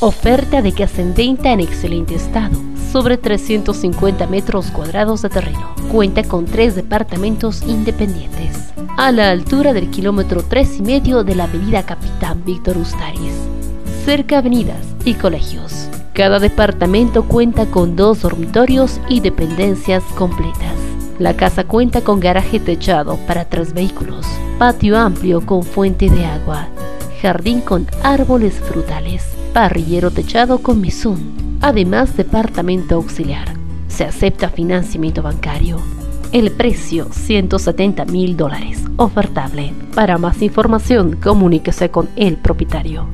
Oferta de casa en venta en excelente estado, sobre 350 metros cuadrados de terreno. Cuenta con tres departamentos independientes, a la altura del kilómetro 3 y medio de la avenida Capitán Víctor Ustaris, cerca avenidas y colegios. Cada departamento cuenta con dos dormitorios y dependencias completas. La casa cuenta con garaje techado para tres vehículos, patio amplio con fuente de agua, jardín con árboles frutales, parrillero techado con misún, además departamento auxiliar. Se acepta financiamiento bancario. El precio 170 mil dólares, ofertable. Para más información, comuníquese con el propietario.